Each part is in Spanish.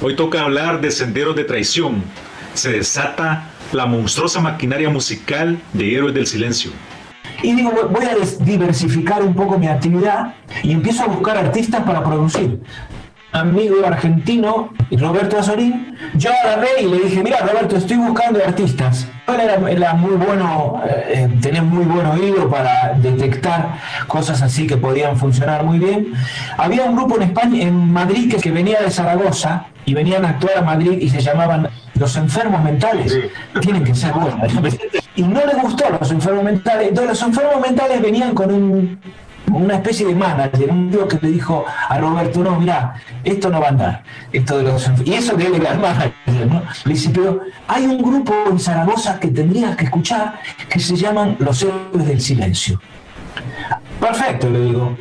Hoy toca hablar de Senderos de Traición. Se desata la monstruosa maquinaria musical de Héroes del Silencio. Y digo, voy a diversificar un poco mi actividad y empiezo a buscar artistas para producir. Amigo argentino, Roberto Azorín, yo agarré y le dije, mira Roberto, estoy buscando artistas. Él era, muy bueno, eh, tenía muy buen oído para detectar cosas así que podían funcionar muy bien. Había un grupo en España, en Madrid, que, que venía de Zaragoza y venían a actuar a Madrid y se llamaban Los Enfermos Mentales. Tienen que ser buenos. Y no le gustó los enfermos mentales. Entonces los enfermos mentales venían con un una especie de manager, un tío que le dijo a Roberto, no, mira, esto no va a andar. Esto de los, y eso que él era manager, ¿no? Le dice, pero hay un grupo en Zaragoza que tendrías que escuchar que se llaman Los Héroes del Silencio. Perfecto, le digo.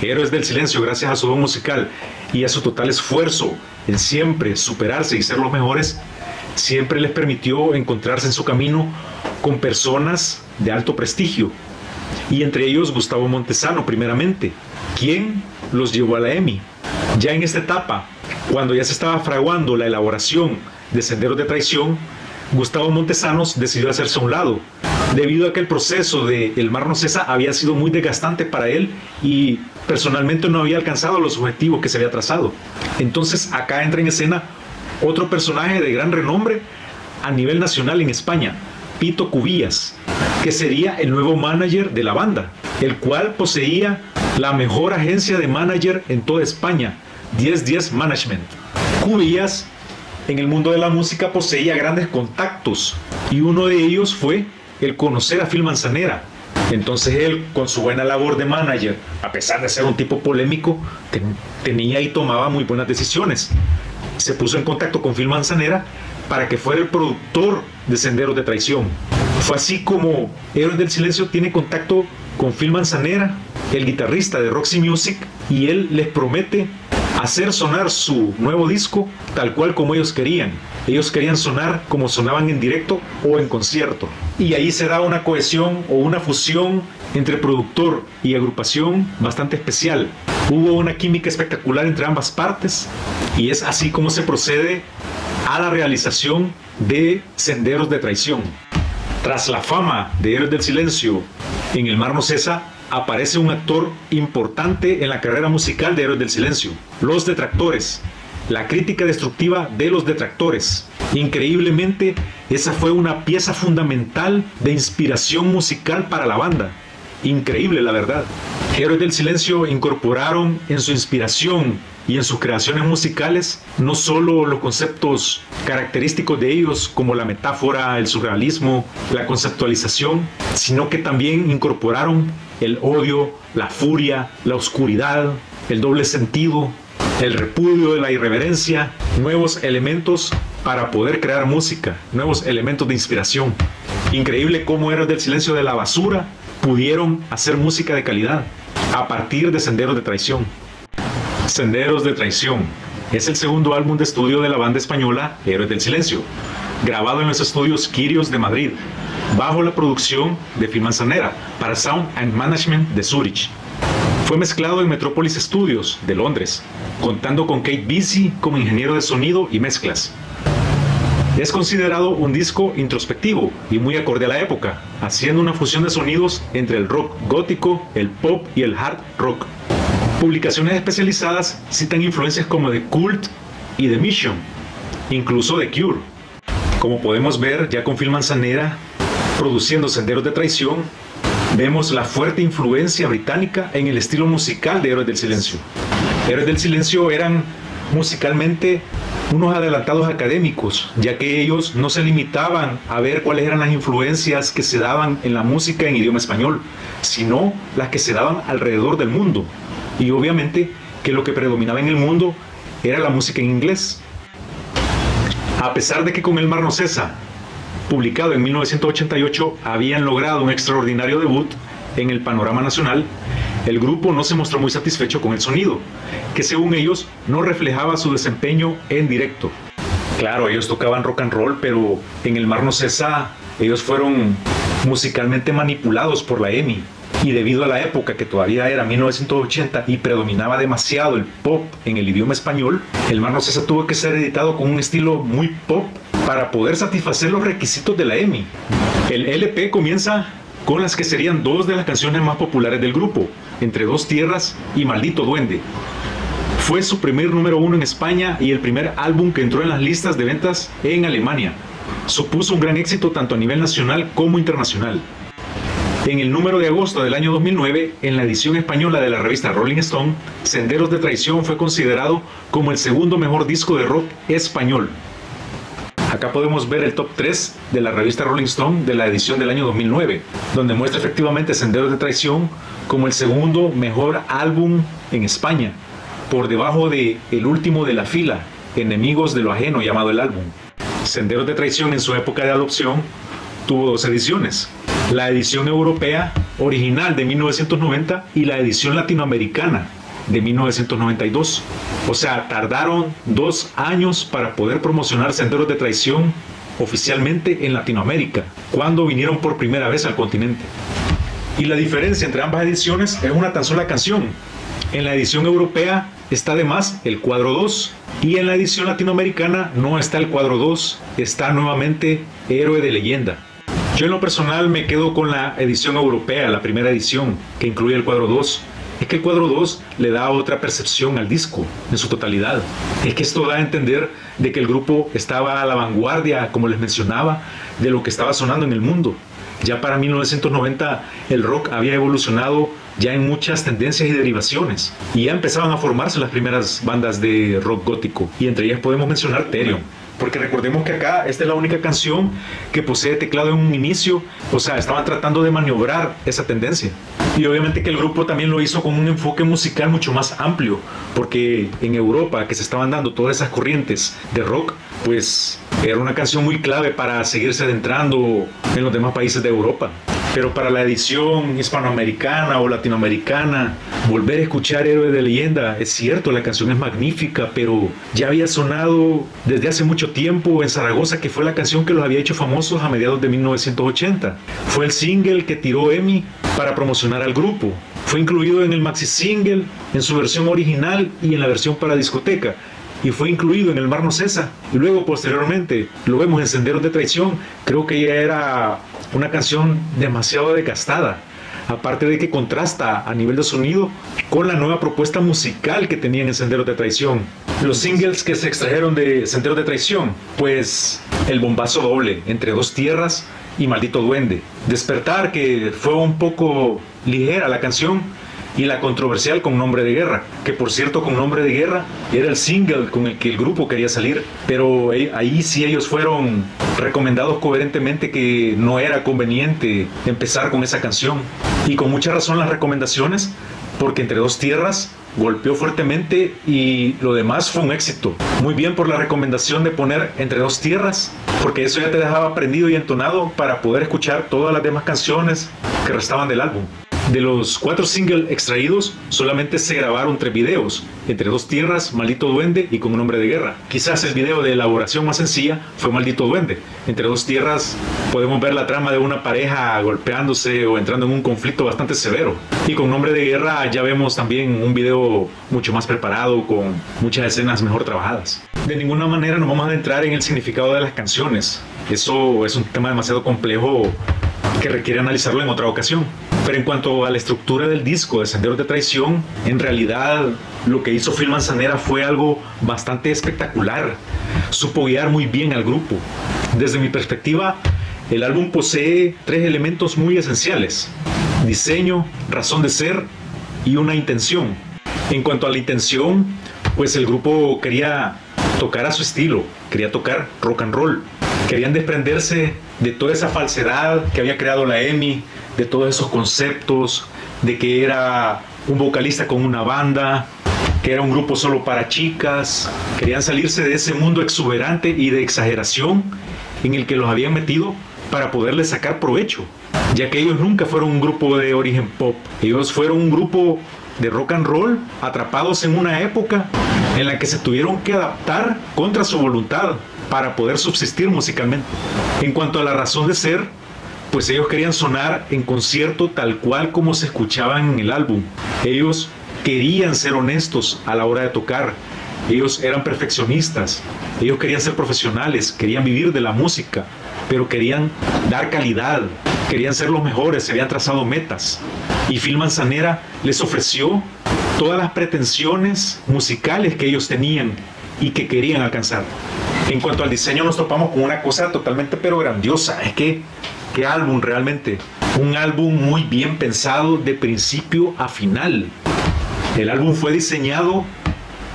Héroes del Silencio, gracias a su don musical y a su total esfuerzo en siempre superarse y ser los mejores, siempre les permitió encontrarse en su camino con personas de alto prestigio y entre ellos Gustavo Montesano primeramente, quien los llevó a la EMI. Ya en esta etapa, cuando ya se estaba fraguando la elaboración de Senderos de Traición, Gustavo Montesanos decidió hacerse a un lado, debido a que el proceso de El Mar No Cesa había sido muy desgastante para él y personalmente no había alcanzado los objetivos que se había trazado. Entonces acá entra en escena otro personaje de gran renombre a nivel nacional en España, Pito Cubillas, que sería el nuevo manager de la banda, el cual poseía la mejor agencia de manager en toda España, 1010 Management. Cubillas en el mundo de la música poseía grandes contactos y uno de ellos fue el conocer a Phil Manzanera. Entonces él, con su buena labor de manager, a pesar de ser un tipo polémico, tenía y tomaba muy buenas decisiones. Se puso en contacto con Phil Manzanera para que fuera el productor de Senderos de Traición. Fue así como Héroes del Silencio tiene contacto con Phil Manzanera, el guitarrista de Roxy Music, y él les promete hacer sonar su nuevo disco tal cual como ellos querían. Ellos querían sonar como sonaban en directo o en concierto. Y ahí se da una cohesión o una fusión entre productor y agrupación bastante especial. Hubo una química espectacular entre ambas partes y es así como se procede a la realización de Senderos de Traición. Tras la fama de Héroes del Silencio en El Mar No Cesa, aparece un actor importante en la carrera musical de Héroes del Silencio, Los Detractores, la crítica destructiva de los detractores. Increíblemente, esa fue una pieza fundamental de inspiración musical para la banda. Increíble, la verdad. Héroes del Silencio incorporaron en su inspiración y en sus creaciones musicales no solo los conceptos característicos de ellos como la metáfora, el surrealismo, la conceptualización, sino que también incorporaron el odio, la furia, la oscuridad, el doble sentido, el repudio de la irreverencia, nuevos elementos para poder crear música, nuevos elementos de inspiración. Increíble cómo Héroes del Silencio de la Basura pudieron hacer música de calidad a partir de Senderos de Traición. Senderos de Traición es el segundo álbum de estudio de la banda española Héroes del Silencio, grabado en los estudios Kirios de Madrid, bajo la producción de Phil Manzanera para Sound and Management de Zurich. Fue mezclado en Metropolis Studios de Londres, contando con Kate Beasy como ingeniero de sonido y mezclas. Es considerado un disco introspectivo y muy acorde a la época, haciendo una fusión de sonidos entre el rock gótico, el pop y el hard rock. Publicaciones especializadas citan influencias como The Cult y The Mission, incluso The Cure. Como podemos ver ya con Phil Manzanera produciendo Senderos de Traición, vemos la fuerte influencia británica en el estilo musical de Héroes del Silencio. Héroes del Silencio eran musicalmente unos adelantados académicos, ya que ellos no se limitaban a ver cuáles eran las influencias que se daban en la música en idioma español, sino las que se daban alrededor del mundo y obviamente que lo que predominaba en el mundo era la música en inglés. A pesar de que con El Mar No Cesa, publicado en 1988, habían logrado un extraordinario debut en el panorama nacional, el grupo no se mostró muy satisfecho con el sonido, que según ellos no reflejaba su desempeño en directo. Claro, ellos tocaban rock and roll, pero en El Mar No Cesa ellos fueron musicalmente manipulados por la EMI Y debido a la época que todavía era 1980 y predominaba demasiado el pop en el idioma español, El Mar No Cesa tuvo que ser editado con un estilo muy pop para poder satisfacer los requisitos de la EMI. El LP comienza con las que serían dos de las canciones más populares del grupo, Entre dos tierras y Maldito Duende. Fue su primer número uno en España y el primer álbum que entró en las listas de ventas en Alemania. Supuso un gran éxito tanto a nivel nacional como internacional. En el número de agosto del año 2009, en la edición española de la revista Rolling Stone, Senderos de Traición fue considerado como el segundo mejor disco de rock español, Acá podemos ver el top 3 de la revista Rolling Stone de la edición del año 2009, donde muestra efectivamente Senderos de Traición como el segundo mejor álbum en España, por debajo de El último de la fila, Enemigos de lo ajeno llamado el álbum. Senderos de Traición en su época de adopción tuvo dos ediciones, la edición europea original de 1990 y la edición latinoamericana de 1992. O sea, tardaron dos años para poder promocionar Senderos de Traición oficialmente en Latinoamérica, cuando vinieron por primera vez al continente. Y la diferencia entre ambas ediciones es una tan sola canción. En la edición europea está además el cuadro 2 y en la edición latinoamericana no está el cuadro 2, está nuevamente Héroe de leyenda. Yo en lo personal me quedo con la edición europea, la primera edición, que incluye el cuadro 2, es que el cuadro 2 le da otra percepción al disco en su totalidad. Es que esto da a entender de que el grupo estaba a la vanguardia, como les mencionaba, de lo que estaba sonando en el mundo. Ya para 1990 el rock había evolucionado ya en muchas tendencias y derivaciones y ya empezaban a formarse las primeras bandas de rock gótico y entre ellas podemos mencionar Therion porque recordemos que acá esta es la única canción que posee teclado en un inicio, o sea, estaban tratando de maniobrar esa tendencia. Y obviamente que el grupo también lo hizo con un enfoque musical mucho más amplio, porque en Europa, que se estaban dando todas esas corrientes de rock, pues era una canción muy clave para seguirse adentrando en los demás países de Europa. Pero para la edición hispanoamericana o latinoamericana, volver a escuchar Héroe de Leyenda, es cierto, la canción es magnífica, pero ya había sonado desde hace mucho tiempo en Zaragoza, que fue la canción que los había hecho famosos a mediados de 1980. Fue el single que tiró Emi para promocionar al grupo. Fue incluido en el maxi single, en su versión original y en la versión para discoteca y fue incluido en el Mar No Cesa. Y luego, posteriormente, lo vemos en Senderos de Traición. Creo que ya era una canción demasiado desgastada. Aparte de que contrasta a nivel de sonido con la nueva propuesta musical que tenían en Senderos de Traición. Los singles que se extrajeron de Senderos de Traición, pues el bombazo doble entre dos tierras y Maldito Duende. Despertar, que fue un poco ligera la canción, y la controversial con Nombre de Guerra, que por cierto con Nombre de Guerra era el single con el que el grupo quería salir, pero ahí sí ellos fueron recomendados coherentemente que no era conveniente empezar con esa canción. Y con mucha razón las recomendaciones, porque entre dos tierras golpeó fuertemente y lo demás fue un éxito. Muy bien por la recomendación de poner entre dos tierras, porque eso ya te dejaba prendido y entonado para poder escuchar todas las demás canciones que restaban del álbum. De los cuatro singles extraídos, solamente se grabaron tres videos, entre dos tierras, Maldito Duende y Con un hombre de guerra. Quizás el video de elaboración más sencilla fue Maldito Duende. Entre dos tierras podemos ver la trama de una pareja golpeándose o entrando en un conflicto bastante severo. Y con Nombre de Guerra ya vemos también un video mucho más preparado, con muchas escenas mejor trabajadas. De ninguna manera nos vamos a adentrar en el significado de las canciones. Eso es un tema demasiado complejo que requiere analizarlo en otra ocasión. Pero en cuanto a la estructura del disco de Senderos de Traición, en realidad lo que hizo Phil Manzanera fue algo bastante espectacular. Supo guiar muy bien al grupo. Desde mi perspectiva, el álbum posee tres elementos muy esenciales. Diseño, razón de ser y una intención. En cuanto a la intención, pues el grupo quería tocar a su estilo, quería tocar rock and roll. Querían desprenderse de toda esa falsedad que había creado la EMI, de todos esos conceptos, de que era un vocalista con una banda, que era un grupo solo para chicas. Querían salirse de ese mundo exuberante y de exageración en el que los habían metido para poderles sacar provecho, ya que ellos nunca fueron un grupo de origen pop, ellos fueron un grupo de rock and roll atrapados en una época en la que se tuvieron que adaptar contra su voluntad para poder subsistir musicalmente. En cuanto a la razón de ser, pues ellos querían sonar en concierto tal cual como se escuchaban en el álbum. Ellos querían ser honestos a la hora de tocar. Ellos eran perfeccionistas, ellos querían ser profesionales, querían vivir de la música, pero querían dar calidad, querían ser los mejores, se habían trazado metas. Y Phil Manzanera les ofreció todas las pretensiones musicales que ellos tenían y que querían alcanzar. En cuanto al diseño nos topamos con una cosa totalmente pero grandiosa. Es que, ¿qué álbum realmente? Un álbum muy bien pensado de principio a final. El álbum fue diseñado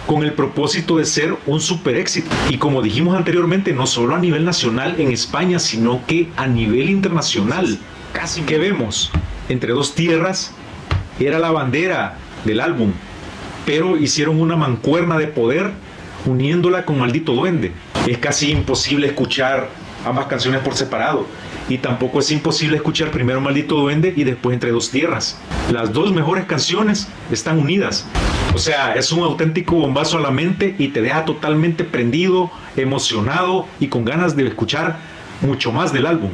con el propósito de ser un super éxito. Y como dijimos anteriormente, no solo a nivel nacional en España, sino que a nivel internacional. Casi que vemos entre dos tierras era la bandera del álbum, pero hicieron una mancuerna de poder uniéndola con Maldito Duende. Es casi imposible escuchar ambas canciones por separado. Y tampoco es imposible escuchar primero Maldito Duende y después Entre Dos Tierras. Las dos mejores canciones están unidas. O sea, es un auténtico bombazo a la mente y te deja totalmente prendido, emocionado y con ganas de escuchar mucho más del álbum.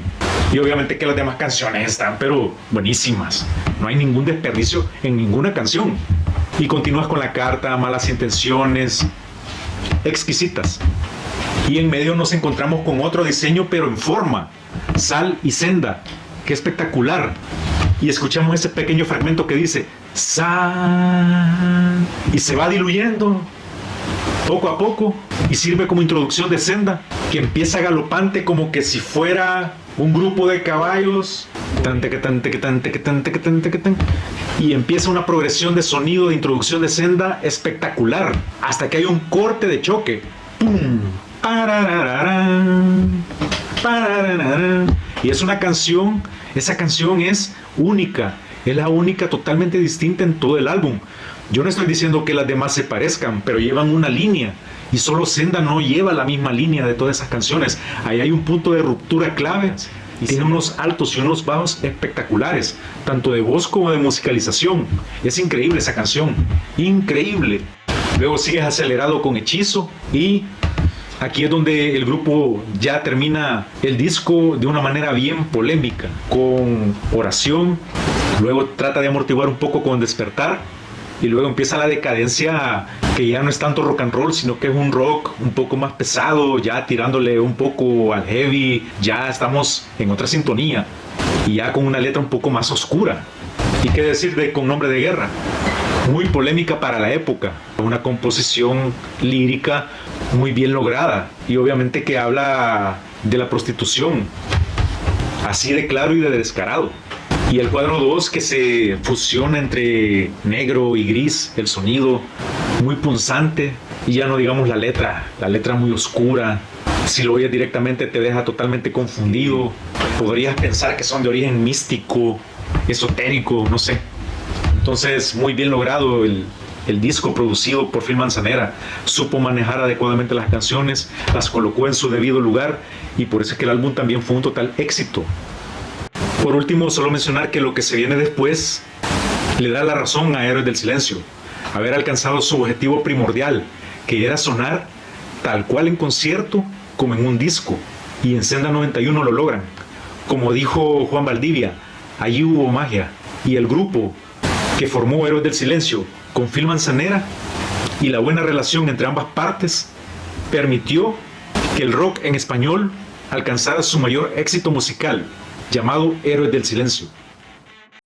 Y obviamente que las demás canciones están pero buenísimas. No hay ningún desperdicio en ninguna canción. Y continúas con la carta, malas intenciones, exquisitas. Y en medio nos encontramos con otro diseño, pero en forma, sal y senda. Qué espectacular. Y escuchamos ese pequeño fragmento que dice, sal, y se va diluyendo poco a poco y sirve como introducción de senda, que empieza galopante como que si fuera un grupo de caballos y empieza una progresión de sonido de introducción de senda espectacular hasta que hay un corte de choque. Y es una canción, esa canción es única, es la única totalmente distinta en todo el álbum. Yo no estoy diciendo que las demás se parezcan, pero llevan una línea. Y solo Senda no lleva la misma línea de todas esas canciones. Ahí hay un punto de ruptura clave y tiene unos altos y unos bajos espectaculares, tanto de voz como de musicalización. Es increíble esa canción, increíble. Luego sigues acelerado con Hechizo y aquí es donde el grupo ya termina el disco de una manera bien polémica, con oración. Luego trata de amortiguar un poco con Despertar y luego empieza la decadencia que ya no es tanto rock and roll, sino que es un rock un poco más pesado, ya tirándole un poco al heavy, ya estamos en otra sintonía y ya con una letra un poco más oscura. ¿Y qué decir de Con Nombre de Guerra? Muy polémica para la época, una composición lírica muy bien lograda y obviamente que habla de la prostitución, así de claro y de descarado. Y el cuadro 2 que se fusiona entre negro y gris, el sonido muy punzante y ya no digamos la letra, la letra muy oscura. Si lo oyes directamente te deja totalmente confundido. Podrías pensar que son de origen místico, esotérico, no sé. Entonces, muy bien logrado el, el disco producido por Phil Manzanera. Supo manejar adecuadamente las canciones, las colocó en su debido lugar y por eso es que el álbum también fue un total éxito. Por último, solo mencionar que lo que se viene después le da la razón a Héroes del Silencio, haber alcanzado su objetivo primordial, que era sonar tal cual en concierto como en un disco, y en Senda 91 lo logran. Como dijo Juan Valdivia, allí hubo magia, y el grupo que formó Héroes del Silencio con Phil Manzanera y la buena relación entre ambas partes permitió que el rock en español alcanzara su mayor éxito musical llamado Héroes del Silencio.